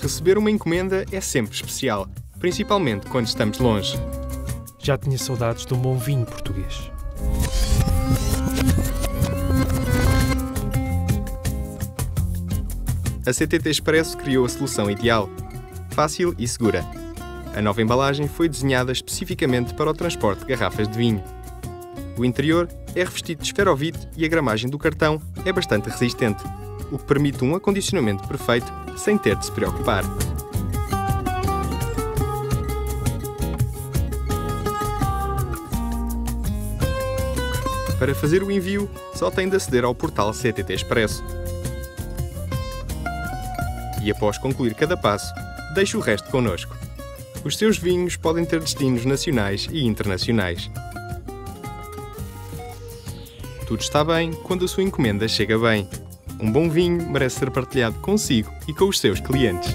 Receber uma encomenda é sempre especial, principalmente quando estamos longe. Já tinha saudades de um bom vinho português. A CTT Expresso criou a solução ideal, fácil e segura. A nova embalagem foi desenhada especificamente para o transporte de garrafas de vinho. O interior é revestido de esferovite e a gramagem do cartão é bastante resistente, o que permite um acondicionamento perfeito sem ter de se preocupar. Para fazer o envio, só tem de aceder ao portal CTT Expresso. E após concluir cada passo, deixe o resto connosco. Os seus vinhos podem ter destinos nacionais e internacionais. Tudo está bem quando a sua encomenda chega bem. Um bom vinho merece ser partilhado consigo e com os seus clientes.